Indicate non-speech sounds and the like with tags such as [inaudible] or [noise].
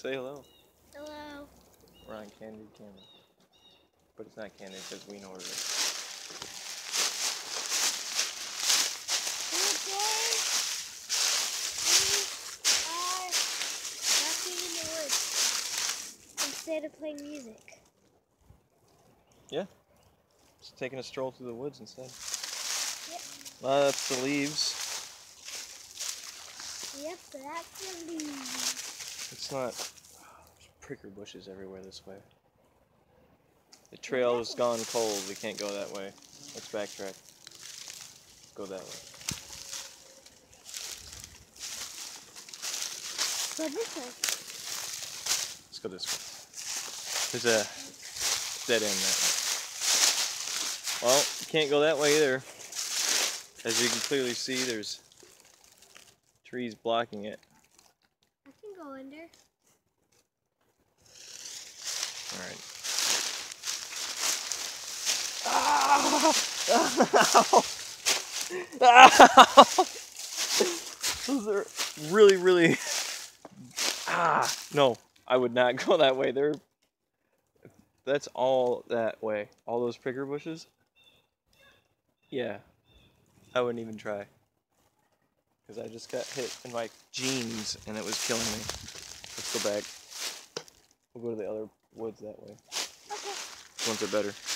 Say hello. Hello. We're on Candid Camera. But it's not Candid because we know it is. Today we in the woods instead of playing music. Yeah. Just taking a stroll through the woods instead. Yep. That's the leaves. Yep, that's the leaves. It's not. There's pricker bushes everywhere this way. The trail has gone cold. We can't go that way. Let's backtrack. Go that way. Go this way. Let's go this way. There's a dead end that way. Well, you can't go that way either. As you can clearly see, there's trees blocking it. I can go under. Alright. Ow! [laughs] Ow! Those are really, really. [laughs] Ah, no, I would not go that way. They're. That's all that way. All those pricker bushes. Yeah, I wouldn't even try. Because I just got hit in my jeans and it was killing me. Let's go back. We'll go to the other woods that way. Okay. Ones are better.